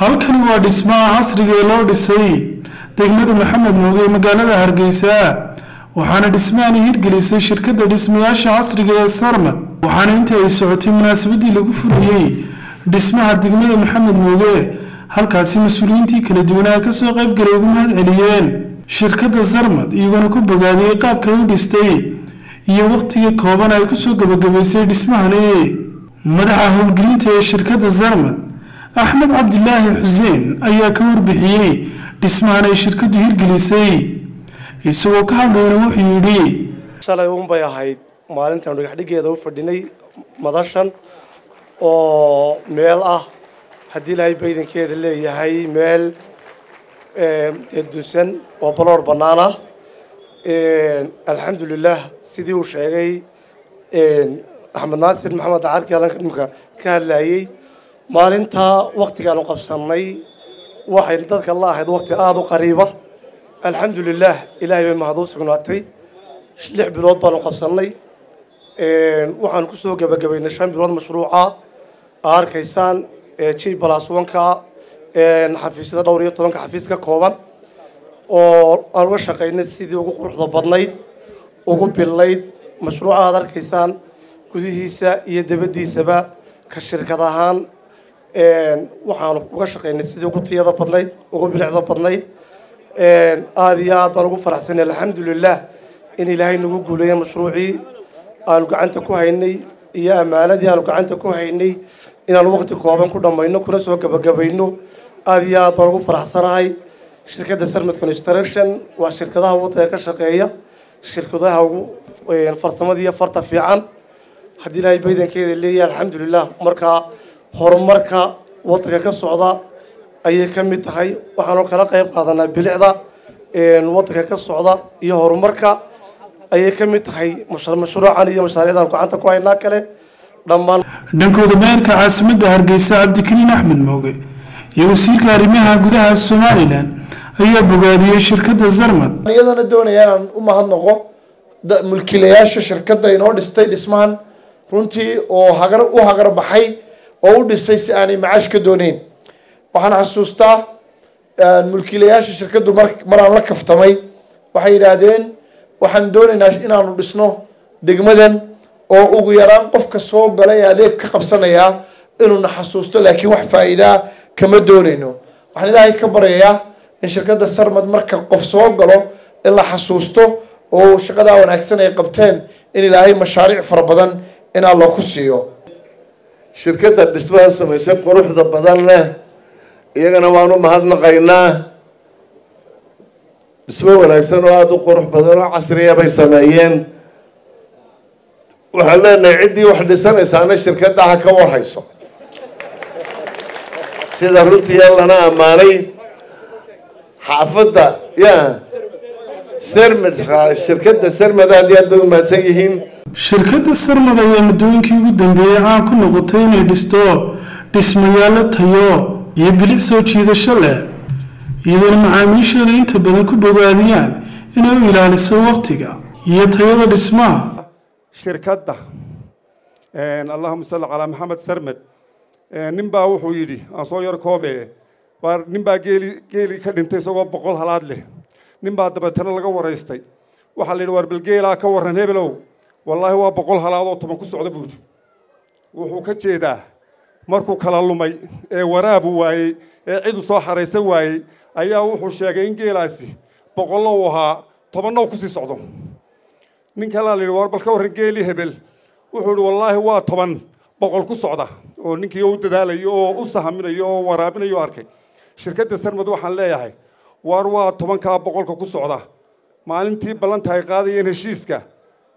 halkani waa dhismaha casriga ee loo dhisay? Degmada maxamed mooge ee magaalada hargeysa. Waxaana dhismahani hirgelisay shirkadda dhismayaasha casriga ee sarmad waxaana intii ay socotay munaasabadii lagu furayey dhismaha degmada maxamed mooge halkaasi mas'uuliyiintii kala duwanaa ka soo qaybgalay ugu mahad celiyeen shirkadda sarmad iyagoona ku bogaadiyey qaabkay u dhistay iyo wakhtiga kooban ay ku soo gabagabaysay dhismahani. Madaxa howlgelinta ee shirkadda sarmad axmed cabdilaahi xuseen ayaa ka warbixiyey dhismahan ay shirkaddu hirgelisay isagoo ka hadlayna wuxuu yidhi shalay uunbay ahayd. Maalintan dhagaxdhigeeda u fadhinay madashan oo meel ah. Haddii ilaahay baydankeeda leeyahay meel dusan oo baloor bannaan ah alxamdulilah sidii uu sheegay axmed naasir maxamed caarki alanka dhimka ka hadlayey maalintaa waktigaanu qabsanay waxay dadka la ahayd wakti aada u qariiba. Alxamdulilah ilaahay bay mahad u sugnaatay. Lix bilood baanu qabsanay waxaanu ku soo gebagabaynay shan bilood mashruuca. Aa arkaysaan g balas onka xafiisyada dhowr iyo tobanka xafiis ka kooban oo aan uga shaqaynay sidii ugu quruxda badnayd ugu billayd. Mashruuca aad arkaysaan gudihiisa iyo dabadiisaba ka shirkad ahaan waxaanu uga shaqaynay sidii ugu tayada badnayd ugu bilicda badnayd. Aada iyo aad baan ugu faraxsanay alxamdulilah in ilaahay nagu guuleeya mashruucii aanu gacanta ku haynay iyo ammaanadii aanu gacanta ku haynay inaanu waqti kooban ku dhammayno kuna soo gabagabayno. Aada iyo aad baan ugu faraxsanahay. Shirkadda sarmad construction waa shirkadaha waddanka ka shaqeeya. Shirkadaha ugu farsamada iyo farta fiican. Haddii ilaahay baydankeeda leeyahay alxamdulilah markaa horumarka waddanka ka socda ayay ka mid tahay. Waxaanu kala qayb qaadanaa bilicda waddanka ka socda iyo horumarka ayay ka mid tahay. Mashruucan iyo mashaariicdan gacanta ku haynaa kale dhammaan. Dhankooda mayorka caasimadda hargeysa cabdikariin axmed mooge iyo wasiirka arrimaha gudaha somalilan ayaa bogaadiyey shirkadda sarmad iyadana doonaya inaan u mahadnaqo mulkiilayaasha shirkadda inoo dhistay dhismahan runtii oo hagar u hagar baxay oo u dhisay si aanay macaash ka dooneyn. Waxaan xasuustaa mulkiilayaasha shirkaddu mar maraan la kaftamay. Waxay yidhaahdeen waxaan doonaynaa inaanu dhisno degmadan oo ugu yaraan qofka soo galay ee adeeg ka qabsanayaa inuuna xasuusto laakiin wax faa'iidaa kama doonayno. Waxaan ilaahay ka baryayaa in shirkadda sarmad marka qof soo galo in la xasuusto oo shaqadaa wanaagsan ay qabteen in ilaahay mashaariic fara badan in allo ku siiyo shirkadda dhismaha samaysay quruxda badan leh iyagana waan u mahadnaqaynaa. Dhismo wanaagsan oo aada u qurux badan oo casriya bay sameeyeen. Waxaan leenahay ciddii wax dhisanaysaana shirkadda ha ka warhayso sida runtii lana ammaanay xaafadda ya sermed shirkadda sermed aad iyo aad bay u mahadsan yihiin shirkadda sarmad ayaa muddooyinkii ugu dambeeyey caan ku noqotay inay dhisto dhismayaalo tayo iyo bilic soo jiidasho leh iyadoona macaamiishooda inta badan ku bogaadiyaan inay u ilaaliso wakhtiga iyo tayada dhismaha. Shirkadda allahuma salli calaa maxamed sarmed nin baa wuxuu yidhi aan soo yar koobe waa nin baa geeli geeli ka dhintay isagoo boqol halaad leh. Nin baa dabeetana laga waraystay. Waxaa la yidhi waar bal geelaa ka warran hebelow wallaahi waa boqol halaad oo toban ku socda buu yidhi. Wuxuu ka jeedaa markuu kala lumay ee waraabu waayey ee cidu soo xaraysan waayey ayaa wuxuu sheegay in geelaasi boqollo uu ahaa tobanna uu ku sii socdo. Nin kalea la yidhi war bal ka warran geelii hebel. Wuxuu yidhi wallaahi waa toban boqol ku socda oo ninkii u dadaalayo oo u sahaminayo oo waraabinayo arkay. Shirkadda sarmad waxaan leeyahay waar waa tobankaa boqolka ku socda. Maalintii ballanta ay qaadayeen heshiiska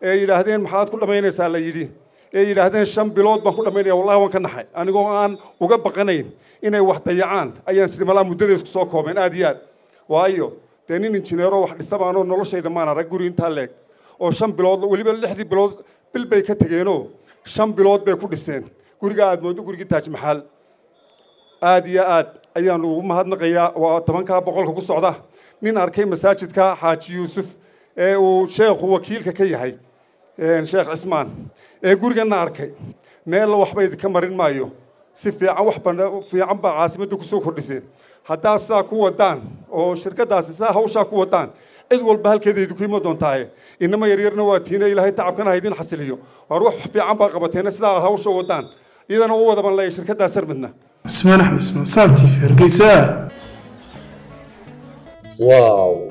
ee yidhaahdeen maxaad ku dhammaynaysaa la yidhi? Ee yidhaahdeen shan bilood baan ku dhammaynaya wallahi waan ka naxay. Anigoo aan uga baqanayn inay wax dayacaan ayaan sidhi malaa muddadees ku soo koobeen aad iyo aad. Waayo dee nin injineero wax dhisabaanoo noloshayda maan arag guri intaa leeg. Oo shan bilood weliba lixdii bilood bil bay ka tegeenoo shan bilood bay ku dhiseen. Guriga aad mooddo gurigii taaj maxaal. Aad iyo aad ayaan ugu mahadnaqayaa waa tobankaa boqolka ku socda. Nin arkay masaajidka xaaji yuusuf ee uu sheekhu wakiilka ka yahay sheekh cismaan ee gurigana arkay meel waxba idinka marin maayo si fiican wax bana- fiican baa caasimadda ku soo kordhiseen haddaa sidaa ku wadaan oo shirkadaasi sidaa hawshaa ku wadaan cid walba halkeedeedu ku iman doontaaye. Inama yaryarna waa tiina ilaahay tacabkana haydin xasiliyo. Waar wax fiican baa qabateena sidaa aad hawsha wadaan. Iyadana u wadaban leeya shirkaddaa sarmidna. Cismaan axmed ismaan saab t v